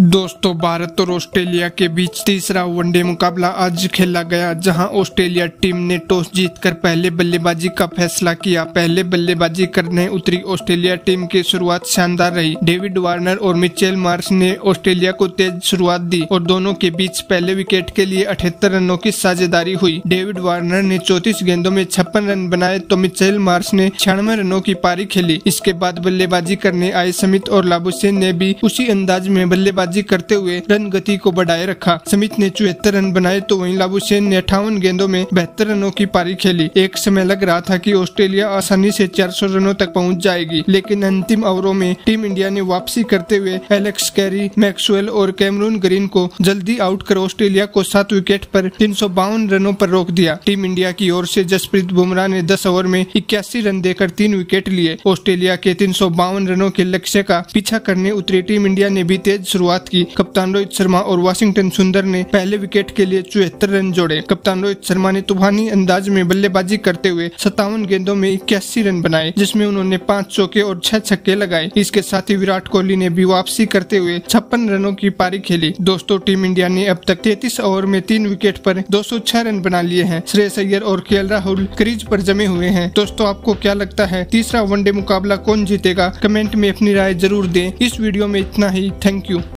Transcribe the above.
दोस्तों, भारत और ऑस्ट्रेलिया के बीच तीसरा वनडे मुकाबला आज खेला गया, जहाँ ऑस्ट्रेलिया टीम ने टॉस जीतकर पहले बल्लेबाजी का फैसला किया। पहले बल्लेबाजी करने उतरी ऑस्ट्रेलिया टीम की शुरुआत शानदार रही। डेविड वार्नर और मिचेल मार्स ने ऑस्ट्रेलिया को तेज शुरुआत दी और दोनों के बीच पहले विकेट के लिए अठहत्तर रनों की साझेदारी हुई। डेविड वार्नर ने चौतीस गेंदों में छप्पन रन बनाए तो मिचेल मार्स ने छियानवे रनों की पारी खेली। इसके बाद बल्लेबाजी करने आए समित और लाबुसेन ने भी उसी अंदाज में बल्लेबाजी बल्लेबाजी करते हुए रन गति को बढ़ाए रखा। समित ने चौहत्तर रन बनाए तो वहीं लाबुसेन ने अठावन गेंदों में बेहतर रनों की पारी खेली। एक समय लग रहा था कि ऑस्ट्रेलिया आसानी से 400 रनों तक पहुँच जाएगी, लेकिन अंतिम ओवरों में टीम इंडिया ने वापसी करते हुए एलेक्स कैरी, मैक्सवेल और कैमरून ग्रीन को जल्दी आउट कर ऑस्ट्रेलिया को सात विकेट पर तीन सौ बावन रनों पर रोक दिया। टीम इंडिया की ओर से जसप्रीत बुमराह ने दस ओवर में इक्यासी रन देकर तीन विकेट लिए। ऑस्ट्रेलिया के तीन सौ बावन रनों के लक्ष्य का पीछा करने उतरी टीम इंडिया ने भी तेज शुरुआत शुरुआत की। कप्तान रोहित शर्मा और वाशिंगटन सुंदर ने पहले विकेट के लिए चौहत्तर रन जोड़े। कप्तान रोहित शर्मा ने तूफानी अंदाज में बल्लेबाजी करते हुए सत्तावन गेंदों में इक्यासी रन बनाए, जिसमें उन्होंने पाँच चौके और छह छक्के लगाए। इसके साथ ही विराट कोहली ने भी वापसी करते हुए छप्पन रनों की पारी खेली। दोस्तों, टीम इंडिया ने अब तक तैतीस ओवर में तीन विकेट पर दो सौ छह रन बना लिए हैं। श्रेयस अय्यर और के राहुल क्रीज पर जमे हुए हैं। दोस्तों, आपको क्या लगता है, तीसरा वनडे मुकाबला कौन जीतेगा? कमेंट में अपनी राय ज़रूर दें। इस वीडियो में इतना ही। Thank you.